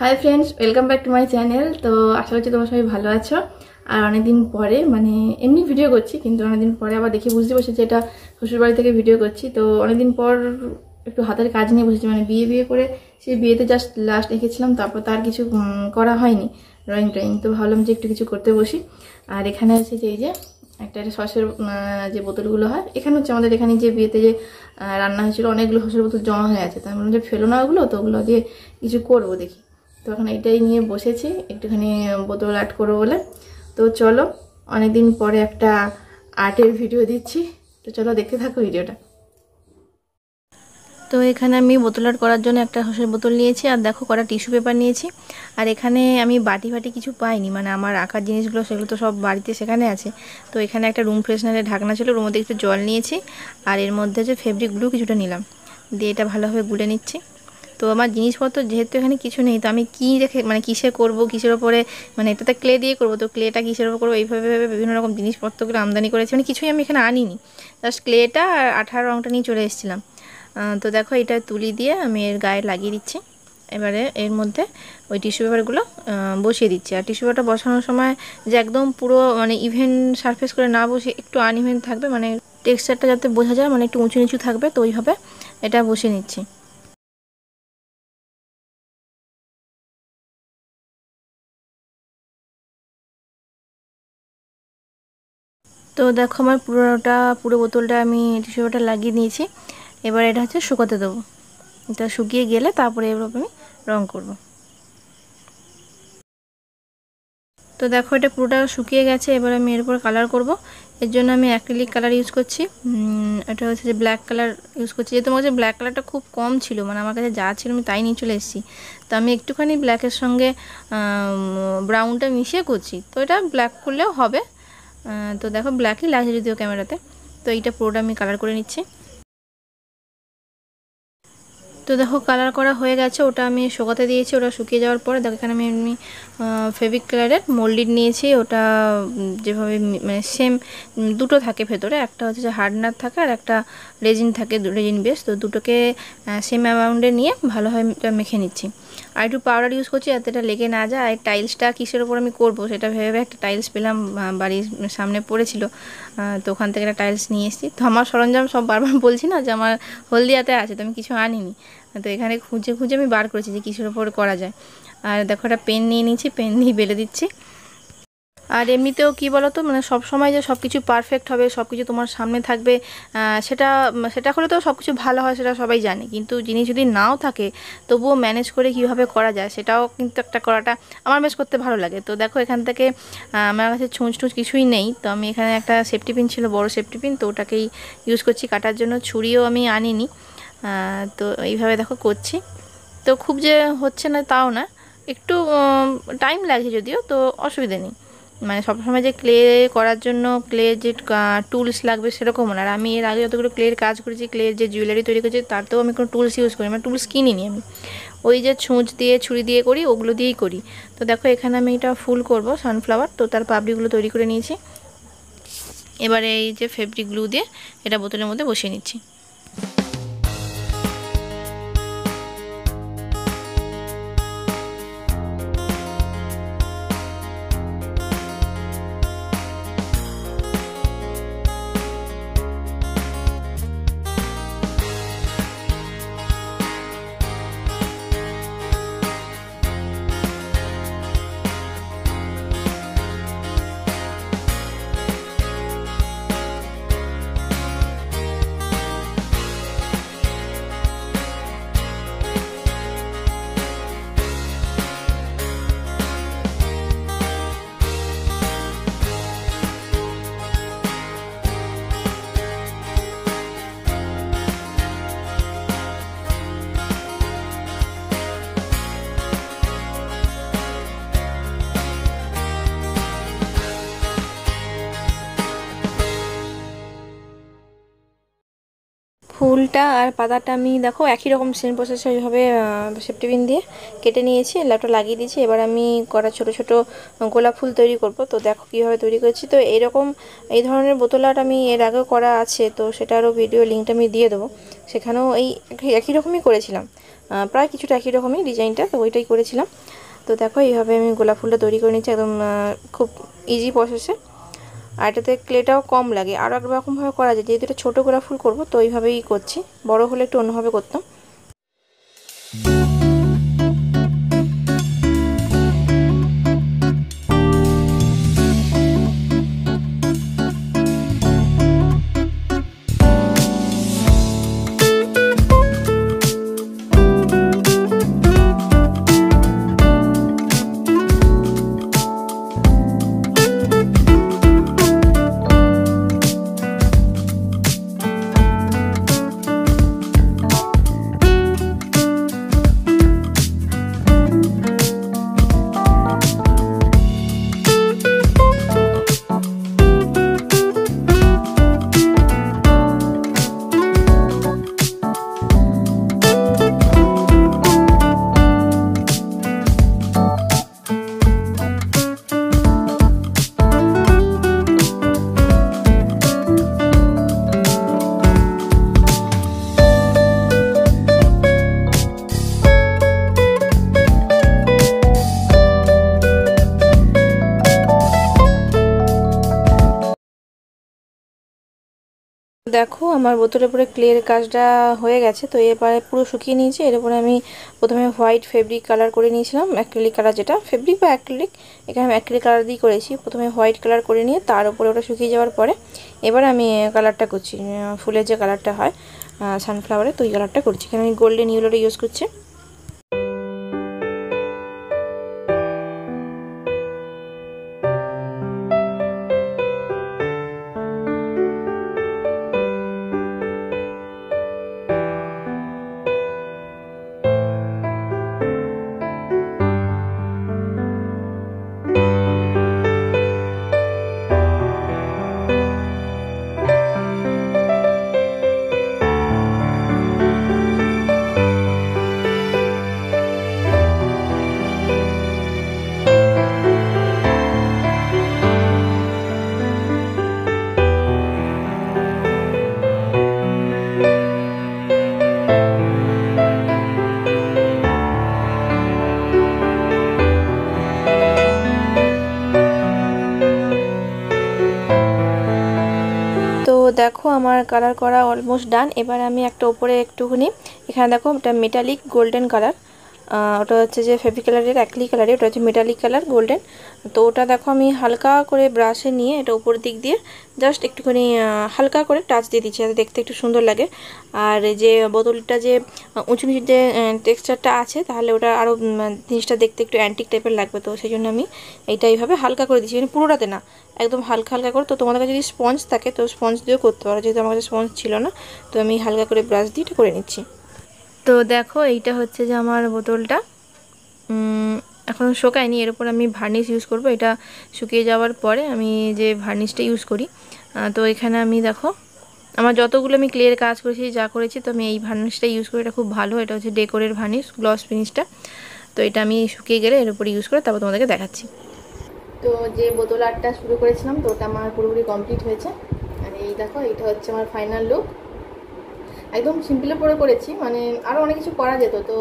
Hi friends welcome back to my channel তো আশা করছি তোমার সবাই ভালো আছো। আর অনেকদিন পরে মানে এমনি ভিডিও করছি, কিন্তু অনেকদিন পরে আবার দেখে বুঝতে বসেছি যে এটা শ্বশুরবাড়ি থেকে ভিডিও করছি। তো অনেকদিন পর একটু হাতের কাজ নিয়ে বসেছি মানে বিয়ে বিয়ে করে সেই বিয়েতে জাস্ট লাস্ট এঁকেছিলাম তারপর তার কিছু করা হয়নি ড্রয়িং ট্রয়িং তো ভাবলাম যে একটু কিছু করতে বসি। আর এখানে আছে যে এই যে একটা একটা সসের যে বোতলগুলো হয়, এখানে হচ্ছে আমাদের এখানে যে বিয়েতে যে রান্না হয়েছিল, অনেকগুলো সসের বোতল জমা হয়ে আছে। তার মানে যে ফেলো না ওগুলো, তো ওগুলো দিয়ে কিছু করব দেখি। তো এখন এটাই নিয়ে বসেছি, একটুখানি বোতল আর্ট করব বলে। তো চলো, অনেকদিন পরে একটা আর্টের ভিডিও দিচ্ছি। তো চলো দেখতে থাকো ভিডিওটা। তো এখানে আমি বোতল আর্ট করার জন্য একটা হসের বোতল নিয়েছি, আর দেখো কটা টিস্যু পেপার নিয়েছি। আর এখানে আমি বাটি ফাটি কিছু পাইনি মানে আমার আঁকার জিনিসগুলো সেগুলো তো সব বাড়িতে সেখানে আছে। তো এখানে একটা রুম ফ্রেশনারের ঢাকনা ছিল ওর মধ্যে একটু জল নিয়েছি, আর এর মধ্যে যে ফেব্রিক গ্লু কিছুটা নিলাম। দিয়ে এটা ভালোভাবে গুলে নিচ্ছি। তো আমার জিনিসপত্র যেহেতু এখানে কিছু নেই, তো আমি কী রেখে মানে কিসে করব, কিসের ওপরে মানে এটাতে ক্লে দিয়ে করব, তো ক্লেটা কিসের ওপর করব, এইভাবে ভেবে বিভিন্ন রকম জিনিসপত্রগুলো আমদানি করেছি মানে কিছুই আমি এখানে আনিনি। জাস্ট ক্লেটা আর আঠার রঙটা নিয়ে চলে এসেছিলাম। তো দেখো এটা তুলি দিয়ে আমি এর গায়ে লাগিয়ে দিচ্ছি। এবারে এর মধ্যে ওই টিস্যু পেপারগুলো বসিয়ে দিচ্ছি। আর টিস্যু পেপারটা বসানোর সময় যে একদম পুরো মানে ইভেন সারফেস করে না বসে, একটু আনইভেন থাকবে মানে টেক্সচারটা যাতে বোঝা যায় মানে একটু উঁচু নিচু থাকবে, তো ওইভাবে এটা বসিয়ে নিচ্ছি। তো দেখো আমার পুরোটা পুরো বোতলটা আমি টিস্যু পেপারটা লাগিয়ে নিয়েছি। এবার এটা হচ্ছে শুকাতে দেবো। এটা শুকিয়ে গেলে তারপরে এবার আমি রং করব। তো দেখো এটা পুরোটা শুকিয়ে গেছে, এবার আমি এর উপর কালার করব। এর জন্য আমি অ্যাক্রিলিক কালার ইউজ করছি। এটা হচ্ছে যে ব্ল্যাক কালার ইউজ করছি। যেহেতু আমার কাছে ব্ল্যাক কালারটা খুব কম ছিল মানে আমার কাছে যা ছিল আমি তাই নিয়ে চলে এসেছি। তো আমি একটুখানি ব্ল্যাকের সঙ্গে ব্রাউনটা মিশিয়ে করছি। তো এটা ব্ল্যাক করলেও হবে। তো দেখো ব্ল্যাকই লাগছে যদিও ক্যামেরাতে তো এইটা পুরোটা আমি কালার করে নিচ্ছি। তো দেখো কালার করা হয়ে গেছে, ওটা আমি শুকাতে দিয়েছি, ওটা শুকিয়ে যাওয়ার পরে দেখো এখানে আমি এমনি ফেব্রিক কালারের মোল্ডিড নিয়েছি, ওটা যেভাবে মানে সেম দুটো থাকে ভেতরে, একটা হচ্ছে যে হার্ডনার থাকে আর একটা রেজিন থাকে রেজিন বেস তো দুটোকে সেম অ্যামাউন্টে নিয়ে ভালোভাবে মেখে নিচ্ছি। আর একটু পাউডার ইউজ করছি যাতে এটা লেগে না যায়। আর টাইলসটা কিসের ওপর আমি করব সেটা ভেবে একটা টাইলস পেলাম বাড়ির সামনে পড়েছিল। তো ওখান থেকে একটা টাইলস নিয়ে এসেছি। তো আমার সরঞ্জাম সব বারবার বলছি না যে আমার হলদিয়াতে আছে, তো আমি কিছু আনিনি। তো এখানে খুঁজে খুঁজে আমি বার করেছি যে কিসের ওপর করা যায়। আর দেখো একটা পেন নিয়ে নিয়েছি পেন নিয়ে বেলে দিচ্ছি। আর এমনিতেও কি বলতো মানে সব সময় যে সব কিছু পারফেক্ট হবে সব কিছু তোমার সামনে থাকবে সেটা সেটা হলে তো সব কিছু ভালো হয়, সেটা সবাই জানে। কিন্তু জিনিস যদি নাও থাকে, তবুও ম্যানেজ করে কীভাবে করা যায়, সেটাও কিন্তু একটা করাটা আমার বেশ করতে ভালো লাগে। তো দেখো, এখান থেকে আমার কাছে ছুঁচ টুঁচ কিছুই নেই। তো আমি এখানে একটা সেফটি পিন ছিল, বড় সেফটি পিন তো ওটাকেই ইউজ করছি। কাটার জন্য ছুরিও আমি আনিনি। তো এইভাবে দেখো করছি। তো খুব যে হচ্ছে না, তাও না। একটু টাইম লাগছে যদিও, তো অসুবিধা নেই। মানে সবসময় যে ক্লে করার জন্য ক্লে যে টুলস লাগবে সেরকম না। আর আমি এর আগে যতগুলো ক্লের কাজ করেছি ক্লের যে জুয়েলারি তৈরি করেছি তাতেও আমি কোনো টুলস ইউজ করি মানে টুলস কিনিনি আমি। ওই যে ছুঁচ দিয়ে, ছুরি দিয়ে করি, ওগুলো দিয়েই করি। তো দেখো, এখানে আমি এটা ফুল করব সানফ্লাওয়ার তো তার পাবড়িগুলো তৈরি করে নিয়েছি। এবারে এই যে ফেব্রিক গ্লু দিয়ে এটা বোতলের মধ্যে বসিয়ে নিচ্ছি। ফুলটা আর পাতাটা আমি, দেখো, একই রকম সেম প্রসেসে ওইভাবে সেফটিপিন দিয়ে কেটে নিয়েছি ল্যাপটা লাগিয়ে দিয়েছি। এবার আমি করা ছোট ছোট গোলাপ ফুল তৈরি করব। তো দেখো কীভাবে তৈরি করেছি। তো এরকম এই ধরনের বোতল আর্ট আমি এর আগেও করা আছে। তো সেটারও ভিডিও লিঙ্কটা আমি দিয়ে দেবো। সেখানেও এই একই- রকমই করেছিলাম। প্রায় কিছুটা একই রকমই ডিজাইনটা, তো ওইটাই করেছিলাম। তো দেখো এইভাবে আমি গোলাপ ফুলটা তৈরি করে নিচ্ছি একদম খুব ইজি প্রসেসে আর এটাতে ক্লেটাও কম লাগে। আরও একরকমভাবে করা যায়। যেহেতু এটা ছোটো গোলাপ ফুল করব, তো ওইভাবেই করছি। বড় হলে একটু অন্যভাবে করতাম। দেখো, আমার বোতলের উপরে ক্লের কাজটা হয়ে গেছে। তো এবারে পুরো শুকিয়ে নিয়েছি। এরপরে আমি প্রথমে হোয়াইট ফেব্রিক কালার করে নিয়েছিলাম অ্যাক্রিলিক কালার যেটা ফেব্রিক বা অ্যাক্রিলিক এখানে আমি অ্যাক্রিলিক কালার দিয়ে করেছি। প্রথমে হোয়াইট কালার করে নিয়ে তার উপরে ওটা শুকিয়ে যাওয়ার পরে এবার আমি কালারটা করছি ফুলের যে কালারটা হয় সানফ্লাওয়ারে তো ওই কালারটা করছি। এখানে আমি গোল্ডেন ইউলোটা ইউজ করছি। দেখো, আমার কালার করা অলমোস্ট ডান এবার আমি একটা ওপরে একটুখানি, এখানে দেখো, এটা মেটালিক গোল্ডেন কালার ওটা হচ্ছে যে ফেভি কালারের একলি কালারে ওটা হচ্ছে মেটালিক কালার গোল্ডেন তো ওটা দেখো আমি হালকা করে ব্রাশে নিয়ে এটা উপর দিক দিয়ে জাস্ট একটুখানি হালকা করে টাচ দিয়ে দিচ্ছি, যাতে দেখতে একটু সুন্দর লাগে। আর যে বোতলটা যে উঁচু নিচু যে টেক্সচারটা আছে, তাহলে ওটা আরও জিনিসটা দেখতে একটু অ্যান্টিক টাইপের লাগবে। তো সেই জন্য আমি এইটা এইভাবে হালকা করে দিচ্ছি মানে পুরোটাতে না, একদম হালকা হালকা করে। তো তোমাদের কাছে যদি স্পঞ্জ থাকে, তো স্পঞ্জ দিয়েও করতে পারো, যেহেতু আমার কাছে স্পঞ্জ ছিল না, তো আমি হালকা করে ব্রাশ দিয়ে এটা করে নিচ্ছি। তো দেখো, এইটা হচ্ছে যে আমার বোতলটা। এখন শোকায়নি, এর উপর আমি ভার্নিশ ইউজ করব। এটা শুকিয়ে যাওয়ার পরে আমি যে ভার্নিশটা ইউজ করি তো এখানে আমি দেখো, আমার যতগুলো আমি ক্লিয়ার কাজ করেছি, যা করেছি, তো আমি এই ভার্নিশটা ইউজ করি। এটা খুব ভালো, এটা হচ্ছে ডেকোরের ভার্নিশ গ্লস ফিনিশটা তো এটা আমি শুকিয়ে গেলে এর উপর ইউজ করে তারপর তোমাদেরকে দেখাচ্ছি। তো যে বোতল আর্টটা শুরু করেছিলাম, তো ওটা আমার পুরোপুরি কমপ্লিট হয়েছে। আর এই দেখো এটা হচ্ছে আমার ফাইনাল লুক একদম সিম্পলে পরে করেছি মানে আরও অনেক কিছু করা যেত। তো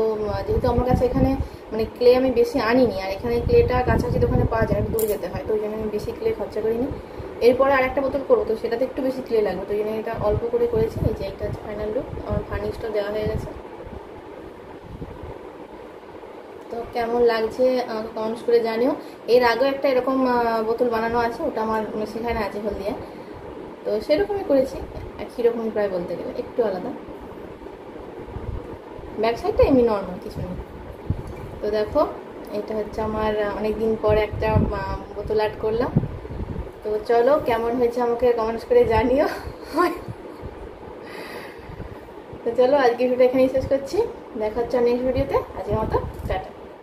যেহেতু আমার কাছে এখানে মানে ক্লে আমি বেশি আনিনি, আর এখানে ক্লেটা কাছাকাছি দোকানে পাওয়া যায় দূরে যেতে হয়, তো ওই জন্য আমি বেশি ক্লে খরচা করিনি। এরপরে আর একটা বোতল করব, তো সেটাতে একটু বেশি ক্লে লাগবে, তো ওই জন্য এটা অল্প করে করেছি যে এটা ফাইনাল লুক আমার ফার্নিশটা দেওয়া হয়ে গেছে। তো কেমন লাগছে কমেন্টস করে জানিও। এর আগেও একটা এরকম বোতল বানানো আছে, ওটা আমার সেখানে আছে হলদিয়া তো সেরকমই করেছি। একই রকমই প্রায় বলতে গেলে, একটু আলাদা। ব্যাক সাইডটা এমনি নর্মাল কিছু নেই তো দেখো, এটা হচ্ছে আমার অনেক দিন পর একটা বোতল আর্ট করলাম। তো চলো, কেমন হয়েছে আমাকে কমেন্টস করে জানিও। তো চলো আজকে ভিডিওটা এখানেই শেষ করছি। দেখা হচ্ছে নেক্সট ভিডিওতে আজকের মতো